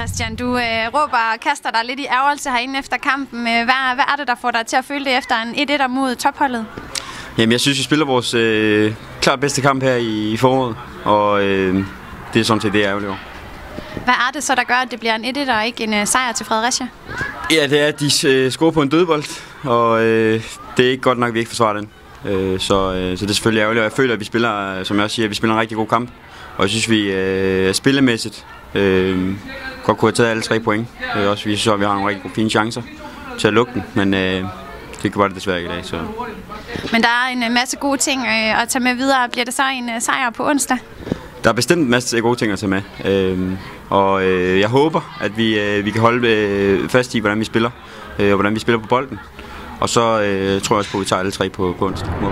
Christian, du øh, råber og kaster dig lidt i ærgelse herinde efter kampen. Øh, Hvad, hvad er det, der får dig til at føle det efter en 1-1 mod topholdet? Jamen, jeg synes, vi spiller vores øh, klart bedste kamp her i, i foråret, og øh, det er sådan set det, jeg er ærgerlig over. Hvad er det så, der gør, at det bliver en 1-1 og ikke en øh, sejr til Fredericia? Ja, det er, at de øh, scorer på en dødbold, og øh, det er ikke godt nok, at vi ikke forsvarer den. Øh, så, øh, så det er selvfølgelig ærgerligt, og jeg føler, at vi spiller, øh, som jeg også siger, at vi spiller en rigtig god kamp. Og jeg synes, vi øh, spillemæssigt øh, godt kunne have taget alle tre point. Øh, også vi synes, at vi har nogle rigtig gode, fine chancer til at lukke den, men øh, det var det desværre ikke i dag. Så. Men der er en øh, masse gode ting øh, at tage med videre. Bliver det så en øh, sejr på onsdag? Der er bestemt en masse gode ting at tage med, øh, og øh, jeg håber, at vi, øh, vi kan holde øh, fast i, hvordan vi spiller, øh, og hvordan vi spiller på bolden. Og så øh, tror jeg også på, at vi tager alle tre på, på onsdag. Må.